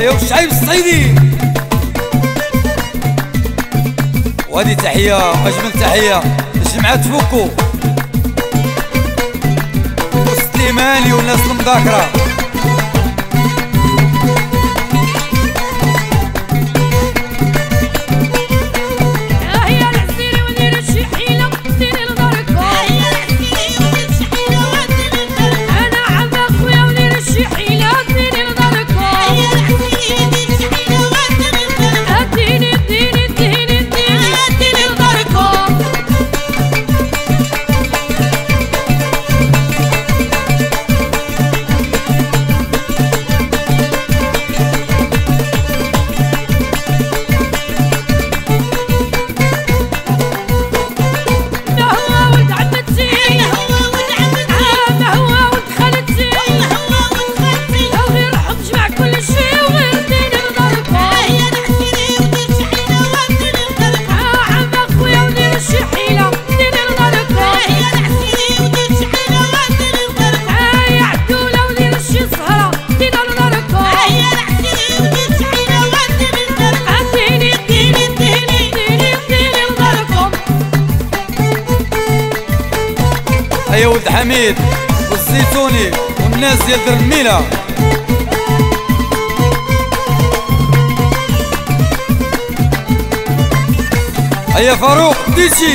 ايوا الشعيب الصعيدي وهذه تحية أجمل تحية لجمعة فوكو. وسليماني والناس المذاكرة. يا ولد حميد والزيتوني والناس ديال درميله هيا فاروق ديتشي.